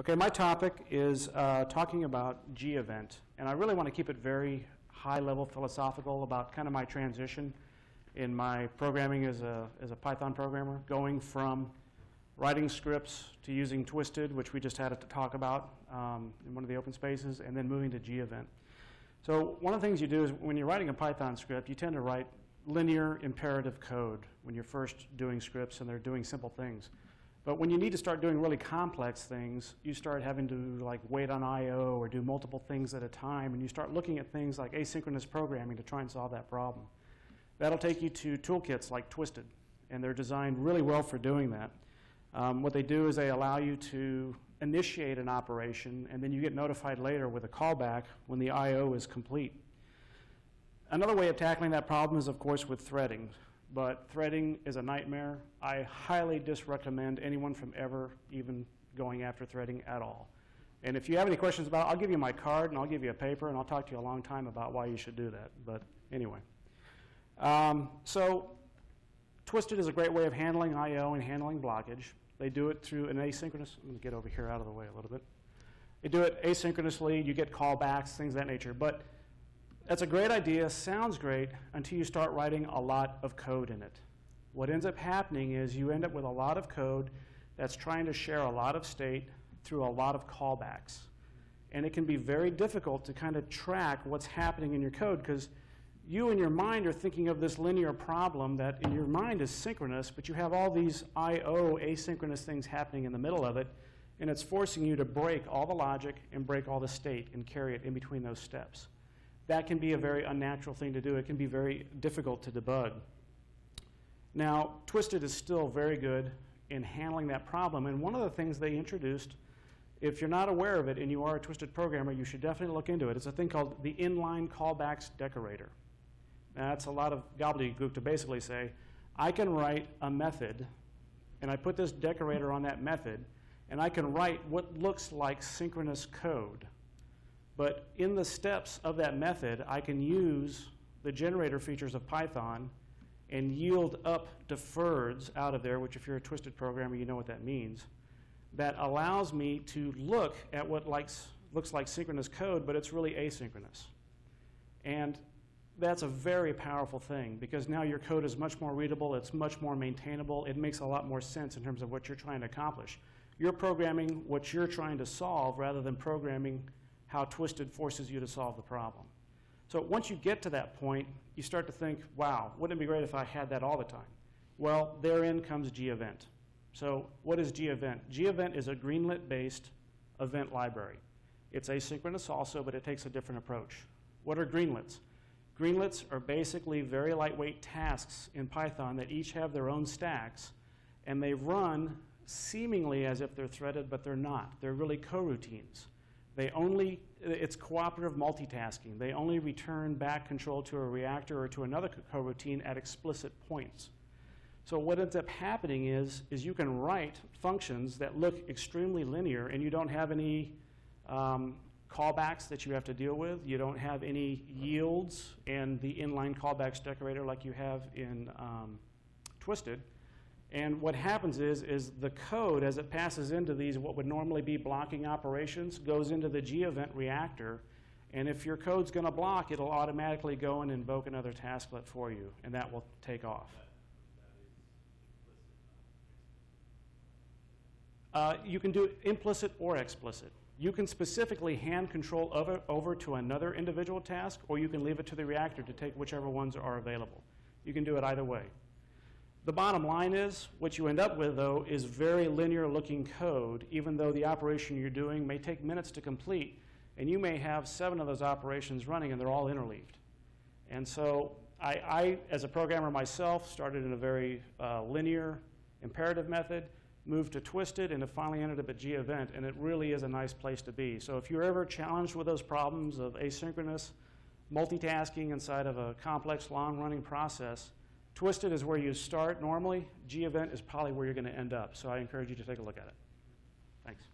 Okay, my topic is uh, talking about gevent, and I really want to keep it very high-level philosophical about kind of my transition in my programming as a, as a Python programmer, going from writing scripts to using Twisted, which we just had to talk about um, in one of the open spaces, and then moving to gevent. So one of the things you do is when you're writing a Python script, you tend to write linear imperative code when you're first doing scripts and they're doing simple things. But when you need to start doing really complex things, you start having to like wait on I.O. or do multiple things at a time, and you start looking at things like asynchronous programming to try and solve that problem. That'll take you to toolkits like Twisted, and they're designed really well for doing that. Um, what they do is they allow you to initiate an operation, and then you get notified later with a callback when the I.O. is complete. Another way of tackling that problem is, of course, with threading but threading is a nightmare. I highly disrecommend anyone from ever even going after threading at all. And if you have any questions about it, I'll give you my card and I'll give you a paper and I'll talk to you a long time about why you should do that. But anyway. Um, so Twisted is a great way of handling I.O. and handling blockage. They do it through an asynchronous, I'm going to get over here out of the way a little bit. They do it asynchronously, you get callbacks, things of that nature. But that's a great idea, sounds great, until you start writing a lot of code in it. What ends up happening is you end up with a lot of code that's trying to share a lot of state through a lot of callbacks. And it can be very difficult to kind of track what's happening in your code because you in your mind are thinking of this linear problem that in your mind is synchronous, but you have all these I.O. asynchronous things happening in the middle of it, and it's forcing you to break all the logic and break all the state and carry it in between those steps that can be a very unnatural thing to do. It can be very difficult to debug. Now, Twisted is still very good in handling that problem. And one of the things they introduced, if you're not aware of it and you are a Twisted programmer, you should definitely look into it. It's a thing called the inline callbacks decorator. Now, that's a lot of gobbledygook to basically say, I can write a method, and I put this decorator on that method, and I can write what looks like synchronous code. But in the steps of that method, I can use the generator features of Python and yield up deferreds out of there, which if you're a twisted programmer, you know what that means. That allows me to look at what likes, looks like synchronous code, but it's really asynchronous. And that's a very powerful thing because now your code is much more readable, it's much more maintainable, it makes a lot more sense in terms of what you're trying to accomplish. You're programming what you're trying to solve rather than programming how Twisted forces you to solve the problem. So once you get to that point, you start to think, wow, wouldn't it be great if I had that all the time? Well, therein comes gevent. So what is gevent? gevent is a Greenlet-based event library. It's asynchronous also, but it takes a different approach. What are Greenlets? Greenlets are basically very lightweight tasks in Python that each have their own stacks, and they run seemingly as if they're threaded, but they're not. They're really coroutines. They only, it's cooperative multitasking. They only return back control to a reactor or to another coroutine at explicit points. So what ends up happening is, is you can write functions that look extremely linear and you don't have any um, callbacks that you have to deal with. You don't have any yields and the inline callbacks decorator like you have in um, Twisted. And what happens is, is the code, as it passes into these, what would normally be blocking operations, goes into the gevent reactor. And if your code's going to block, it'll automatically go and invoke another tasklet for you, and that will take off. Uh, you can do it implicit or explicit. You can specifically hand control over, over to another individual task, or you can leave it to the reactor to take whichever ones are available. You can do it either way. The bottom line is, what you end up with, though, is very linear looking code, even though the operation you're doing may take minutes to complete, and you may have seven of those operations running, and they're all interleaved. And so I, I as a programmer myself, started in a very uh, linear imperative method, moved to Twisted, and have finally ended up at gevent, and it really is a nice place to be. So if you're ever challenged with those problems of asynchronous multitasking inside of a complex, long-running process, Twisted is where you start normally. gevent is probably where you're going to end up. So I encourage you to take a look at it. Thanks.